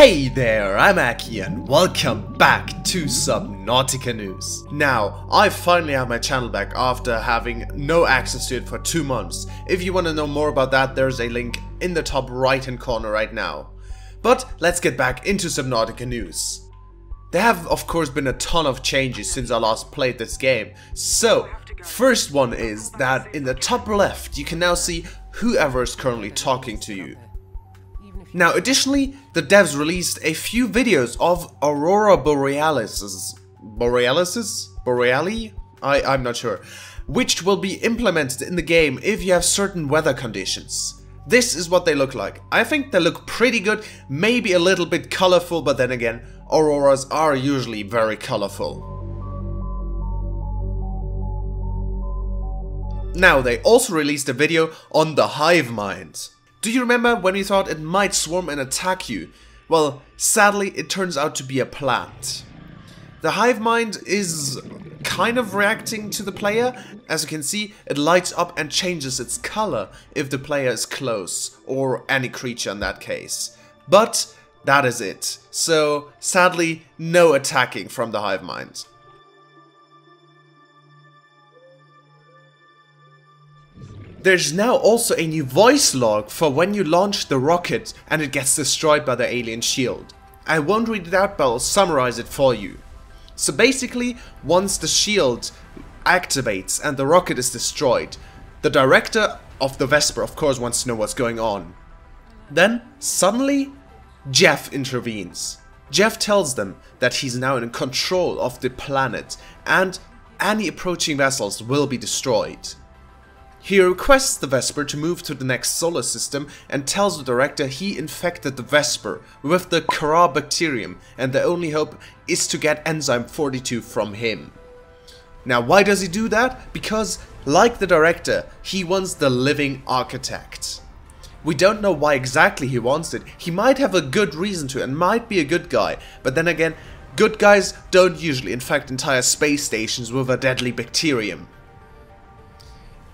Hey there, I'm Aci and welcome back to Subnautica News. Now, I finally have my channel back after having no access to it for two months. If you want to know more about that, there's a link in the top right hand corner right now. But let's get back into Subnautica News. There have of course been a ton of changes since I last played this game. So, first one is that in the top left you can now see whoever is currently talking to you. Now additionally, the devs released a few videos of Aurora Borealis. Borealis? Boreali? I, I'm not sure. Which will be implemented in the game if you have certain weather conditions. This is what they look like. I think they look pretty good, maybe a little bit colorful, but then again, auroras are usually very colorful. Now, they also released a video on the hive mind. Do you remember when you thought it might swarm and attack you? Well, sadly, it turns out to be a plant. The hive mind is kind of reacting to the player. As you can see, it lights up and changes its color if the player is close, or any creature in that case. But that is it. So, sadly, no attacking from the hive mind. There's now also a new voice log for when you launch the rocket and it gets destroyed by the alien shield. I won't read it out but I'll summarize it for you. So basically, once the shield activates and the rocket is destroyed, the director of the Vesper of course wants to know what's going on. Then, suddenly, Jeff intervenes. Jeff tells them that he's now in control of the planet and any approaching vessels will be destroyed. He requests the Vesper to move to the next solar system and tells the director he infected the Vesper with the Kharaa bacterium and the only hope is to get enzyme 42 from him. Now why does he do that? Because, like the director, he wants the living architect. We don't know why exactly he wants it, he might have a good reason to and might be a good guy, but then again, good guys don't usually infect entire space stations with a deadly bacterium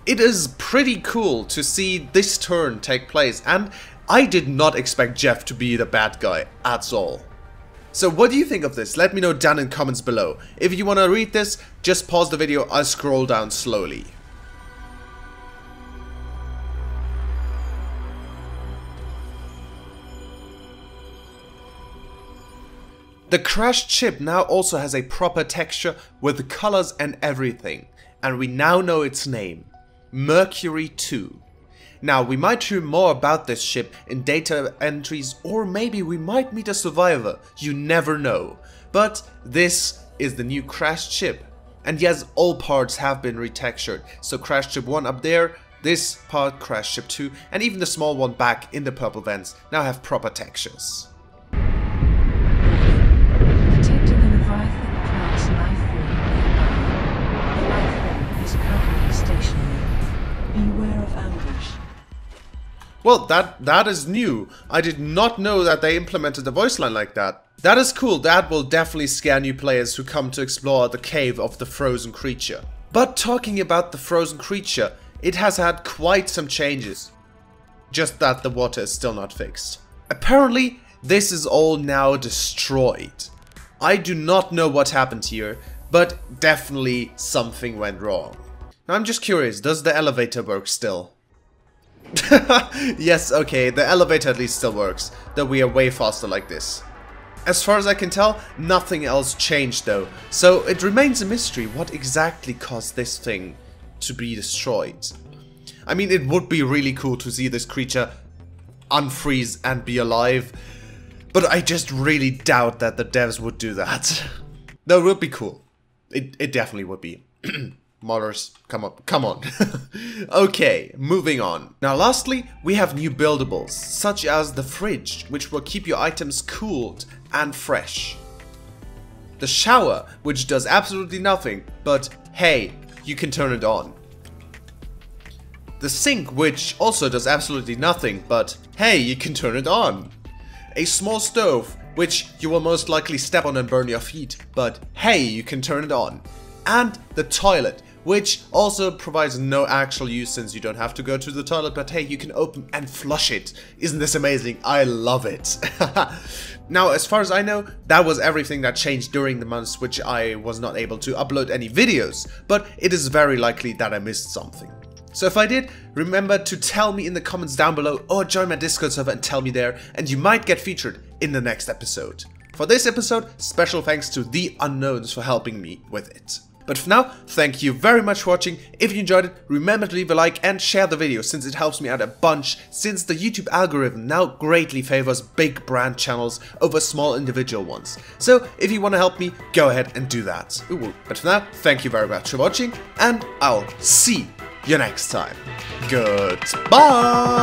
it is pretty cool to see this turn take place and I did not expect Jeff to be the bad guy at all. So what do you think of this? Let me know down in comments below. If you want to read this, just pause the video, I'll scroll down slowly. The crashed ship now also has a proper texture with colors and everything, and we now know its name. Mercury 2. Now, we might hear more about this ship in data entries or maybe we might meet a survivor, you never know. But this is the new crashed ship. And yes, all parts have been retextured, so crashed ship 1 up there, this part crashed ship 2, and even the small one back in the purple vents now have proper textures. Well, that that is new. I did not know that they implemented the voice line like that. That is cool. That will definitely scare new players who come to explore the cave of the frozen creature. But talking about the frozen creature, it has had quite some changes. Just that the water is still not fixed. Apparently, this is all now destroyed. I do not know what happened here, but definitely something went wrong. Now I'm just curious, does the elevator work still? yes, okay, the elevator at least still works, though we are way faster like this. As far as I can tell, nothing else changed though, so it remains a mystery what exactly caused this thing to be destroyed. I mean, it would be really cool to see this creature unfreeze and be alive, but I just really doubt that the devs would do that. Though it would be cool. It, it definitely would be. Modders, come on, come on. okay, moving on. Now lastly, we have new buildables, such as the fridge, which will keep your items cooled and fresh. The shower, which does absolutely nothing, but hey, you can turn it on. The sink, which also does absolutely nothing, but hey, you can turn it on. A small stove, which you will most likely step on and burn your feet, but hey, you can turn it on. And the toilet, which also provides no actual use since you don't have to go to the toilet, but hey, you can open and flush it. Isn't this amazing? I love it. Now, as far as I know, that was everything that changed during the months which I was not able to upload any videos, but it is very likely that I missed something. So if I did, remember to tell me in the comments down below or join my Discord server and tell me there, and you might get featured in the next episode. For this episode, special thanks to The Unknowns for helping me with it. But for now, thank you very much for watching. If you enjoyed it, remember to leave a like and share the video since it helps me out a bunch since the YouTube algorithm now greatly favors big brand channels over small individual ones. So if you want to help me, go ahead and do that. Ooh, but for now, thank you very much for watching and I'll see you next time. Goodbye!